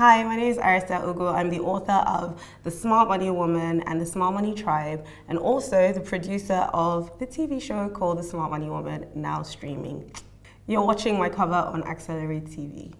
Hi, my name is Arese Ugwu. I'm the author of The Smart Money Woman and The Smart Money Tribe, and also the producer of the TV show called The Smart Money Woman, now streaming. You're watching my cover on Accelerate TV.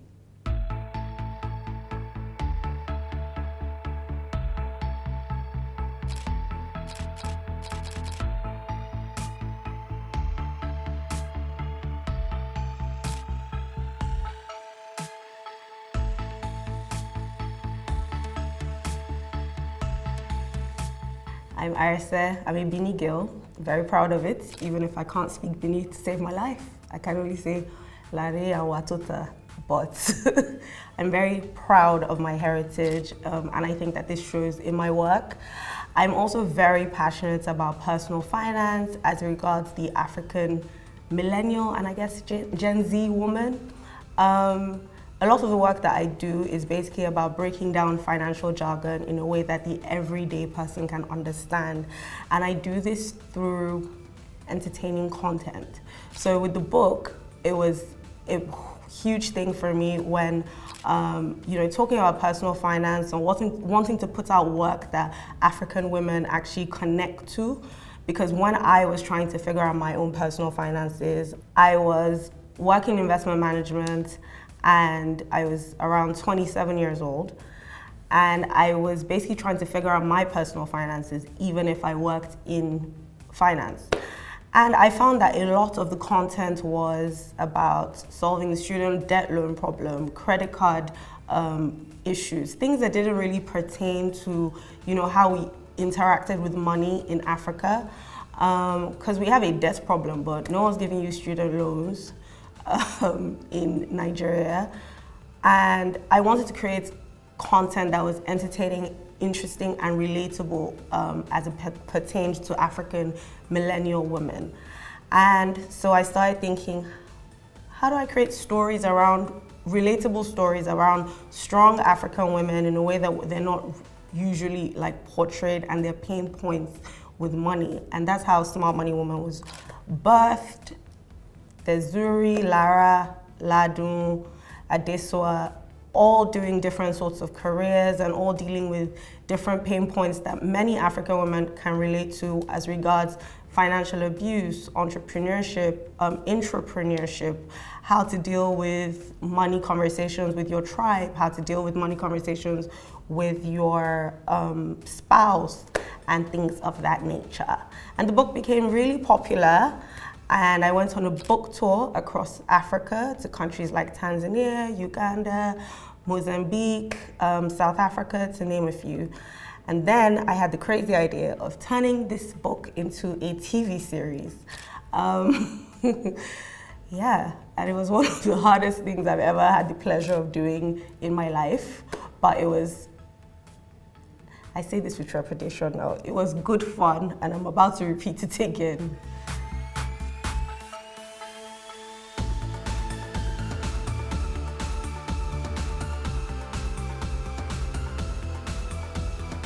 I'm Arese. I'm a Bini girl. Very proud of it, even if I can't speak Bini to save my life. I can only say Lare and Watota. But I'm very proud of my heritage, um, and I think that this shows in my work. I'm also very passionate about personal finance as regards the African millennial and I guess Gen, Gen Z woman. Um, a lot of the work that I do is basically about breaking down financial jargon in a way that the everyday person can understand. And I do this through entertaining content. So with the book, it was a huge thing for me when um, you know, talking about personal finance and wanting, wanting to put out work that African women actually connect to. Because when I was trying to figure out my own personal finances, I was working in investment management and I was around 27 years old. And I was basically trying to figure out my personal finances, even if I worked in finance. And I found that a lot of the content was about solving the student debt loan problem, credit card um, issues, things that didn't really pertain to, you know, how we interacted with money in Africa. Because um, we have a debt problem, but no one's giving you student loans um, in Nigeria. And I wanted to create content that was entertaining, interesting, and relatable um, as it pertains to African millennial women. And so I started thinking, how do I create stories around, relatable stories around strong African women in a way that they're not usually like portrayed and their pain points with money. And that's how Smart Money Woman was birthed Zuri, Lara, Ladun, Adesua, all doing different sorts of careers and all dealing with different pain points that many African women can relate to as regards financial abuse, entrepreneurship, um, intrapreneurship, how to deal with money conversations with your tribe, how to deal with money conversations with your um, spouse, and things of that nature. And the book became really popular and I went on a book tour across Africa to countries like Tanzania, Uganda, Mozambique, um, South Africa, to name a few. And then I had the crazy idea of turning this book into a TV series. Um, yeah, and it was one of the hardest things I've ever had the pleasure of doing in my life. But it was, I say this with trepidation now, it was good fun, and I'm about to repeat it again.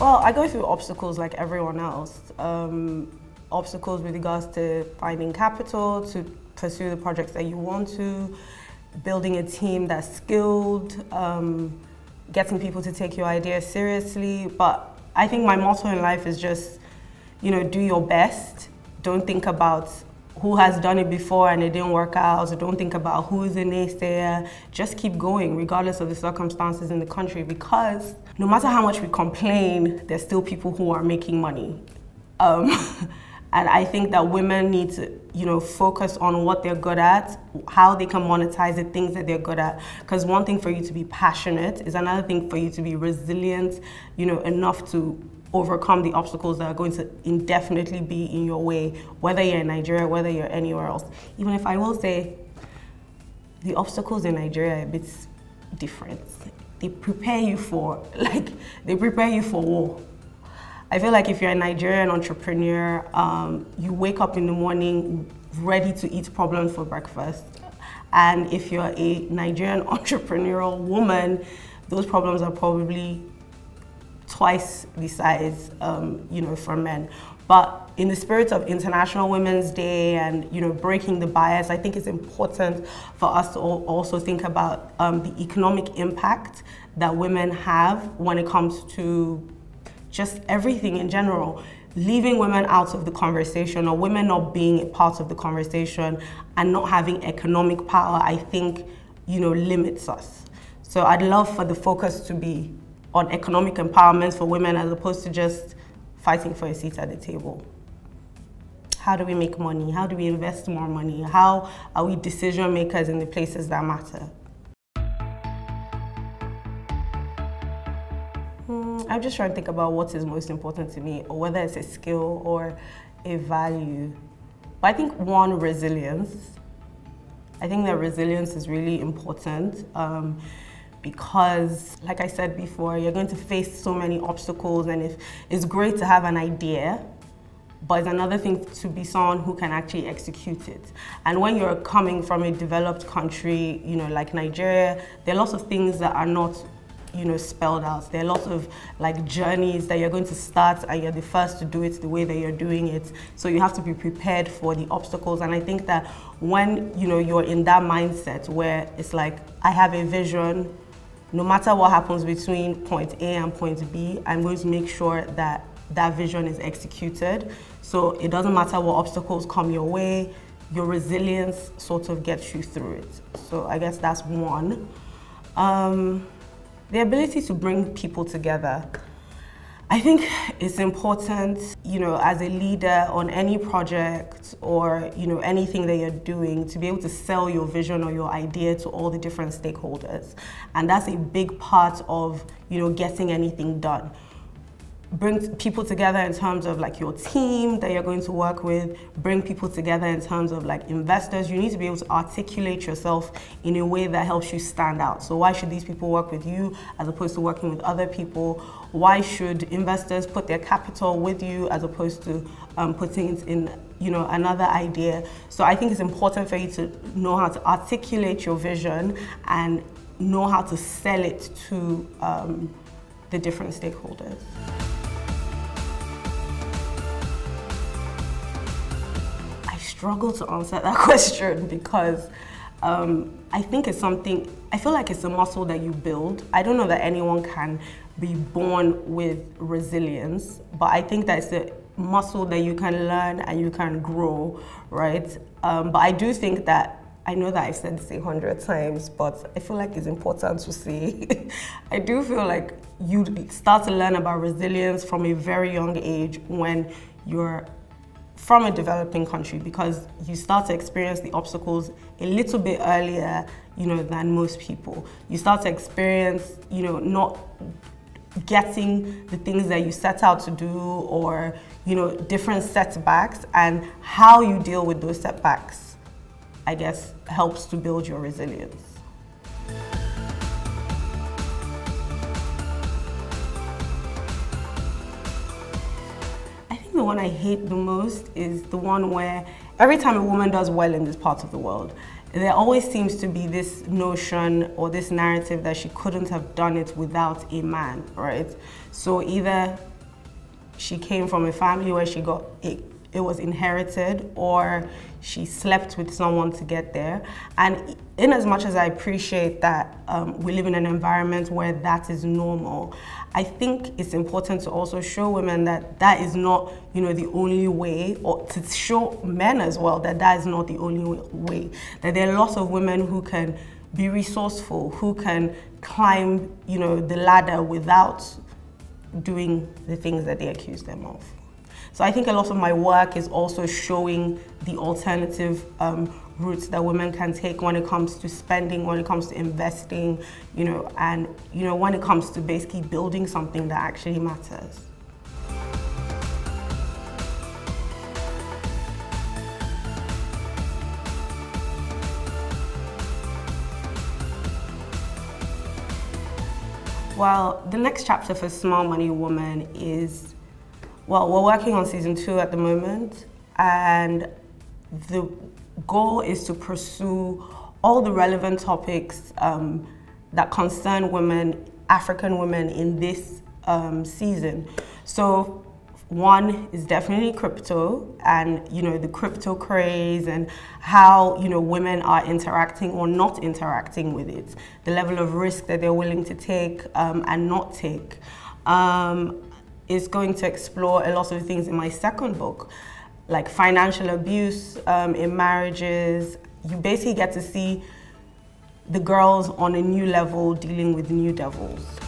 Well, I go through obstacles like everyone else. Um, obstacles with regards to finding capital to pursue the projects that you want to, building a team that's skilled, um, getting people to take your ideas seriously. But I think my motto in life is just, you know, do your best. Don't think about who has done it before and it didn't work out, so don't think about who is a naysayer. Just keep going, regardless of the circumstances in the country, because no matter how much we complain, there's still people who are making money. Um, and I think that women need to, you know, focus on what they're good at, how they can monetize the things that they're good at. Because one thing for you to be passionate is another thing for you to be resilient, you know, enough to overcome the obstacles that are going to indefinitely be in your way, whether you're in Nigeria, whether you're anywhere else. Even if I will say, the obstacles in Nigeria are a bit different. They prepare you for, like, they prepare you for war. I feel like if you're a Nigerian entrepreneur, um, you wake up in the morning ready to eat problems for breakfast. And if you're a Nigerian entrepreneurial woman, those problems are probably twice the size, um, you know, for men. But in the spirit of International Women's Day and you know breaking the bias, I think it's important for us to also think about um, the economic impact that women have when it comes to just everything in general. Leaving women out of the conversation or women not being a part of the conversation and not having economic power, I think, you know, limits us. So I'd love for the focus to be on economic empowerment for women as opposed to just fighting for a seat at the table. How do we make money? How do we invest more money? How are we decision makers in the places that matter? Hmm, I'm just trying to think about what is most important to me, or whether it's a skill or a value. But I think one, resilience. I think that resilience is really important. Um, because, like I said before, you're going to face so many obstacles, and if it's great to have an idea, but it's another thing to be someone who can actually execute it. And when you're coming from a developed country, you know, like Nigeria, there are lots of things that are not you know, spelled out. There are lots of like journeys that you're going to start and you're the first to do it the way that you're doing it. So you have to be prepared for the obstacles. And I think that when, you know, you're in that mindset where it's like, I have a vision, no matter what happens between point A and point B, I'm going to make sure that that vision is executed. So it doesn't matter what obstacles come your way, your resilience sort of gets you through it. So I guess that's one. Um, the ability to bring people together. I think it's important, you know, as a leader on any project or, you know, anything that you're doing to be able to sell your vision or your idea to all the different stakeholders. And that's a big part of, you know, getting anything done bring people together in terms of like your team that you're going to work with, bring people together in terms of like investors. You need to be able to articulate yourself in a way that helps you stand out. So why should these people work with you as opposed to working with other people? Why should investors put their capital with you as opposed to um, putting it in you know another idea? So I think it's important for you to know how to articulate your vision and know how to sell it to um, the different stakeholders. Struggle to answer that question because um, I think it's something, I feel like it's a muscle that you build. I don't know that anyone can be born with resilience, but I think that it's a muscle that you can learn and you can grow, right? Um, but I do think that I know that I've said this a hundred times, but I feel like it's important to say. I do feel like you start to learn about resilience from a very young age when you're from a developing country because you start to experience the obstacles a little bit earlier, you know, than most people. You start to experience, you know, not getting the things that you set out to do or, you know, different setbacks and how you deal with those setbacks, I guess, helps to build your resilience. The one I hate the most is the one where every time a woman does well in this part of the world, there always seems to be this notion or this narrative that she couldn't have done it without a man, right? So either she came from a family where she got it, it was inherited or she slept with someone to get there. And in as much as I appreciate that um, we live in an environment where that is normal, I think it's important to also show women that that is not, you know, the only way, or to show men as well that that is not the only way. That there are lots of women who can be resourceful, who can climb, you know, the ladder without doing the things that they accuse them of. So I think a lot of my work is also showing the alternative um, routes that women can take when it comes to spending, when it comes to investing, you know, and you know, when it comes to basically building something that actually matters. Well, the next chapter for Smart Money Woman is, well, we're working on season two at the moment, and the goal is to pursue all the relevant topics um, that concern women, African women in this um, season. So one is definitely crypto and you know the crypto craze and how you know women are interacting or not interacting with it the level of risk that they're willing to take um, and not take um, is going to explore a lot of things in my second book like financial abuse um, in marriages you basically get to see the girls on a new level dealing with new devils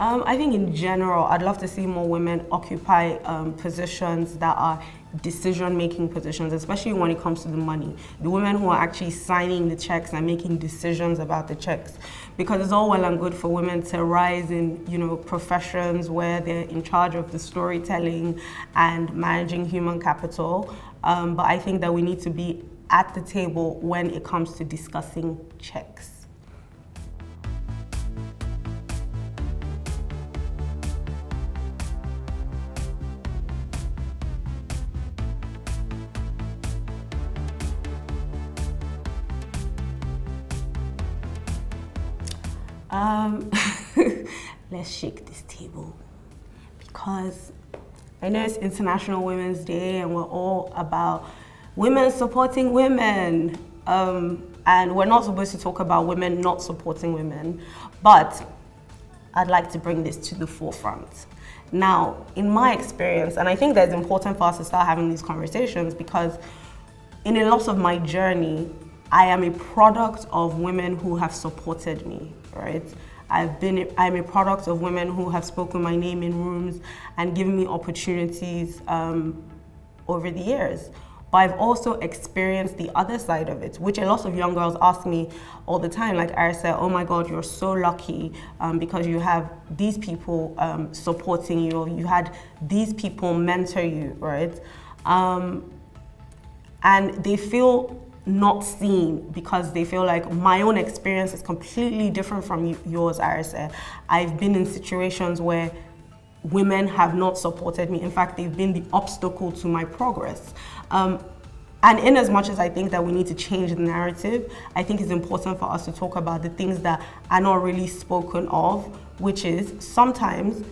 Um, I think in general, I'd love to see more women occupy um, positions that are decision-making positions, especially when it comes to the money. The women who are actually signing the checks and making decisions about the checks. Because it's all well and good for women to rise in, you know, professions where they're in charge of the storytelling and managing human capital. Um, but I think that we need to be at the table when it comes to discussing checks. Let's shake this table because I know it's International Women's Day and we're all about women supporting women. Um, and we're not supposed to talk about women not supporting women, but I'd like to bring this to the forefront. Now, in my experience, and I think that it's important for us to start having these conversations because in a lot of my journey, I am a product of women who have supported me, right? I've been, I'm a product of women who have spoken my name in rooms and given me opportunities um, over the years. But I've also experienced the other side of it, which a lot of young girls ask me all the time. Like I said, oh my God, you're so lucky um, because you have these people um, supporting you, or you had these people mentor you, right? Um, and they feel not seen because they feel like my own experience is completely different from yours, Arese. I've been in situations where women have not supported me. In fact, they've been the obstacle to my progress. Um, and in as much as I think that we need to change the narrative, I think it's important for us to talk about the things that are not really spoken of, which is sometimes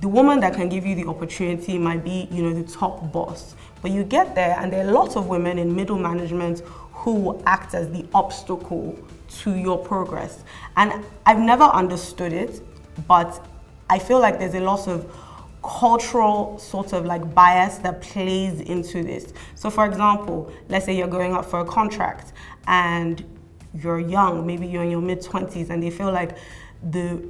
the woman that can give you the opportunity might be, you know, the top boss. But you get there and there are lots of women in middle management who will act as the obstacle to your progress. And I've never understood it, but I feel like there's a lot of cultural sort of like bias that plays into this. So for example, let's say you're going up for a contract and you're young, maybe you're in your mid 20s and they feel like the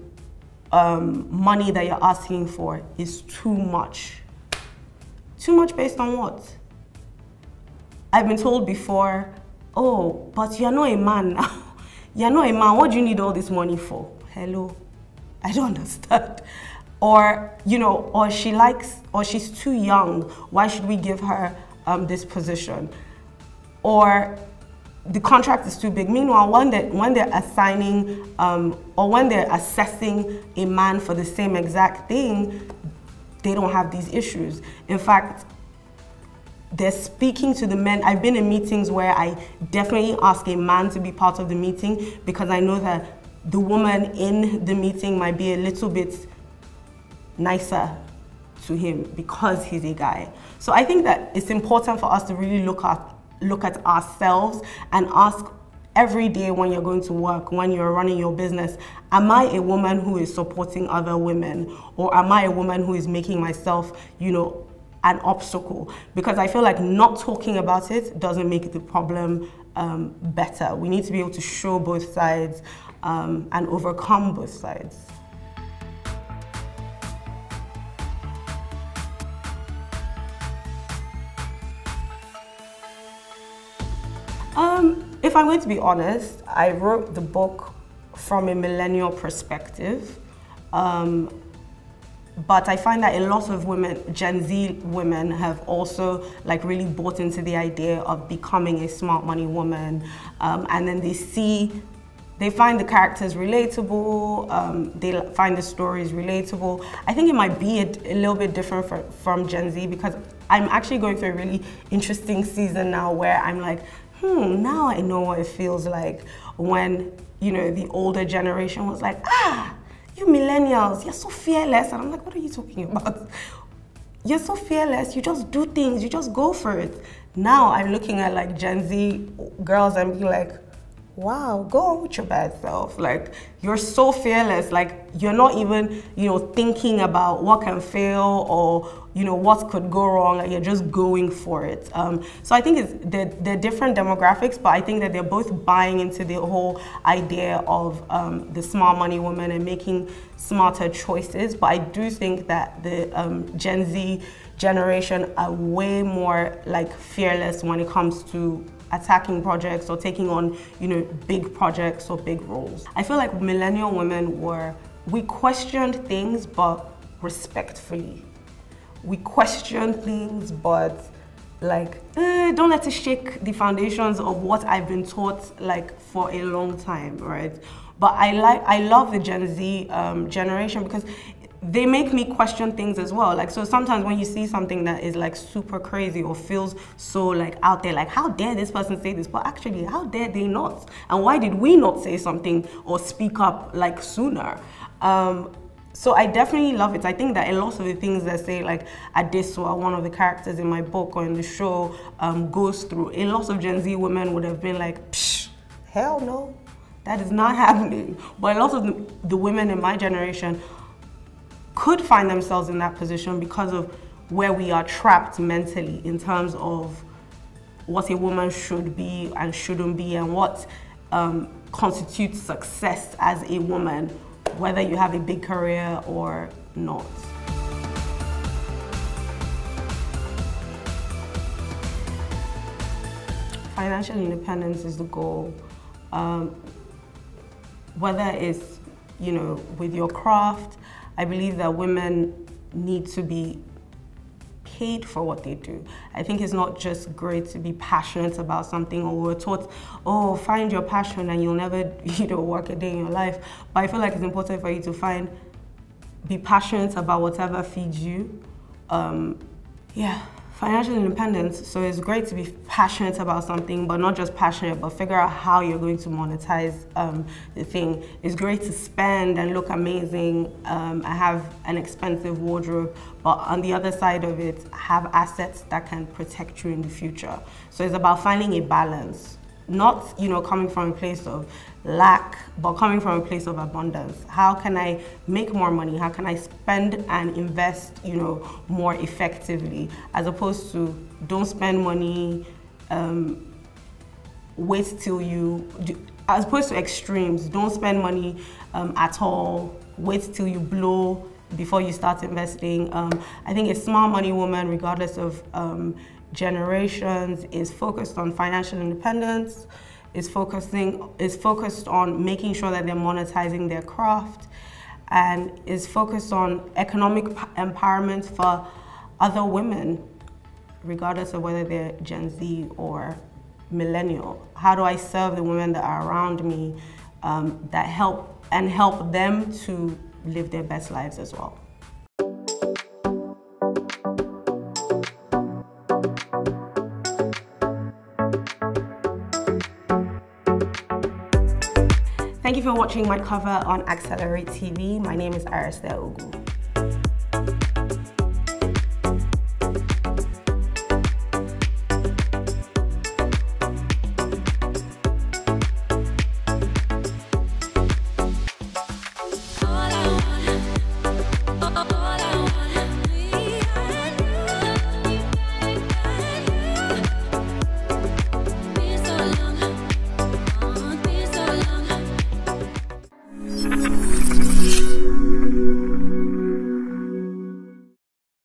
um, money that you're asking for is too much. Too much based on what? I've been told before oh, but you're not a man now. you're not a man. What do you need all this money for? Hello? I don't understand. Or, you know, or she likes, or she's too young. Why should we give her um, this position? Or the contract is too big. Meanwhile, when they're, when they're assigning um, or when they're assessing a man for the same exact thing, they don't have these issues. In fact, they're speaking to the men. I've been in meetings where I definitely ask a man to be part of the meeting because I know that the woman in the meeting might be a little bit nicer to him because he's a guy. So I think that it's important for us to really look at look at ourselves and ask every day when you're going to work, when you're running your business, am I a woman who is supporting other women or am I a woman who is making myself, you know, an obstacle because I feel like not talking about it doesn't make the problem um, better. We need to be able to show both sides um, and overcome both sides. Um, if I'm going to be honest, I wrote the book from a millennial perspective. Um, but I find that a lot of women, Gen Z women, have also like really bought into the idea of becoming a smart money woman, um, and then they see, they find the characters relatable, um, they find the stories relatable. I think it might be a, a little bit different for, from Gen Z because I'm actually going through a really interesting season now where I'm like, hmm, now I know what it feels like when, you know, the older generation was like, ah, you millennials, you're so fearless. And I'm like, what are you talking about? You're so fearless. You just do things. You just go for it. Now I'm looking at like Gen Z girls and being like, wow, go on with your bad self. Like, you're so fearless. Like, you're not even, you know, thinking about what can fail or, you know, what could go wrong. You're just going for it. Um, so I think it's, they're, they're, different demographics, but I think that they're both buying into the whole idea of um, the smart money woman and making smarter choices. But I do think that the um, Gen Z generation are way more like fearless when it comes to attacking projects or taking on, you know, big projects or big roles. I feel like millennial women were, we questioned things, but respectfully. We question things, but like, eh, don't let it shake the foundations of what I've been taught like for a long time, right? But I like, I love the Gen Z um, generation because they make me question things as well. Like, so sometimes when you see something that is like super crazy or feels so like out there, like, how dare this person say this? But actually, how dare they not? And why did we not say something or speak up like sooner? Um, so I definitely love it. I think that a lot of the things that say like Adesua, one of the characters in my book or in the show, um, goes through, a lot of Gen Z women would have been like, Psh, hell no, that is not happening. But a lot of the, the women in my generation could find themselves in that position because of where we are trapped mentally in terms of what a woman should be and shouldn't be and what um, constitutes success as a woman, whether you have a big career or not. Financial independence is the goal. Um, whether it's, you know, with your craft, I believe that women need to be paid for what they do. I think it's not just great to be passionate about something or we're taught, oh, find your passion and you'll never, you know, work a day in your life. But I feel like it's important for you to find, be passionate about whatever feeds you. Um, yeah financial independence. So it's great to be passionate about something, but not just passionate, but figure out how you're going to monetize um, the thing. It's great to spend and look amazing. Um, I have an expensive wardrobe, but on the other side of it, have assets that can protect you in the future. So it's about finding a balance not you know coming from a place of lack but coming from a place of abundance. How can i make more money? How can i spend and invest you know more effectively? As opposed to don't spend money um, wait till you do, as opposed to extremes don't spend money um, at all wait till you blow before you start investing. Um, i think a smart money woman regardless of um, generations is focused on financial independence, is focusing is focused on making sure that they're monetizing their craft, and is focused on economic empowerment for other women, regardless of whether they're Gen Z or millennial. How do I serve the women that are around me um, that help and help them to live their best lives as well? For watching my cover on Accelerate TV. My name is Arese Ugwu.